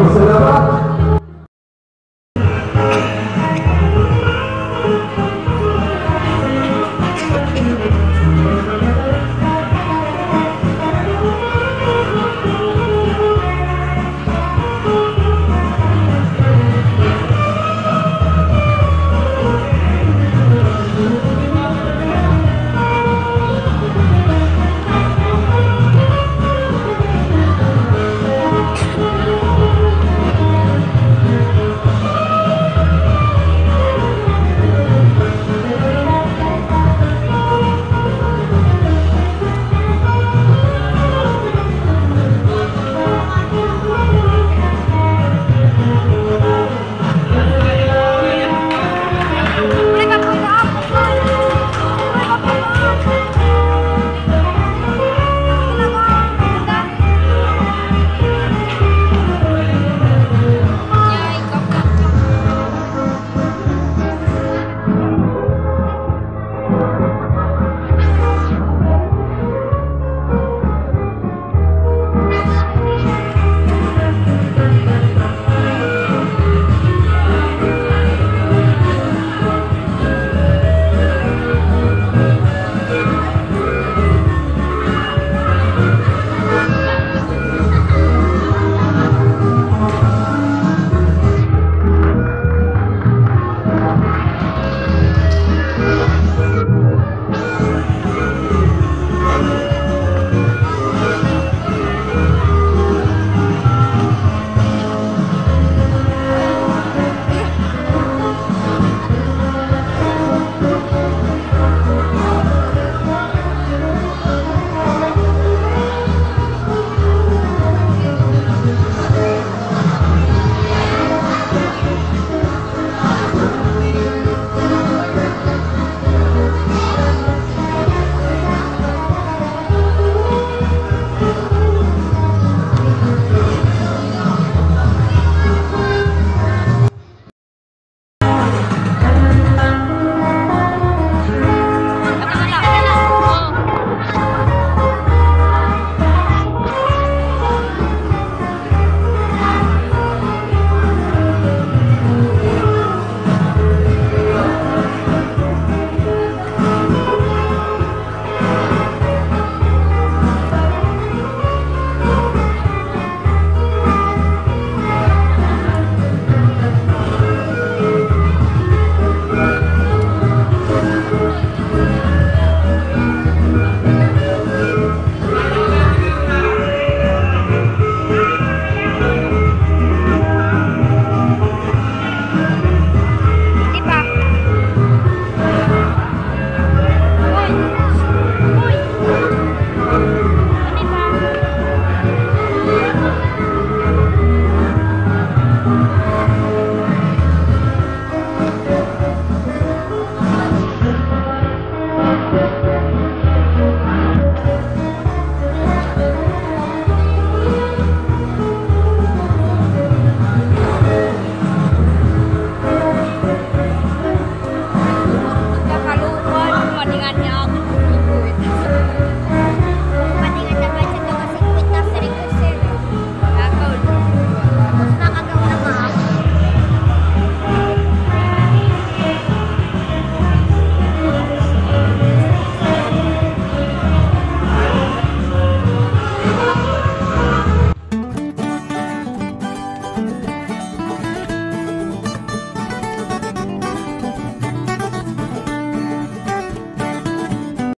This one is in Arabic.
السلامة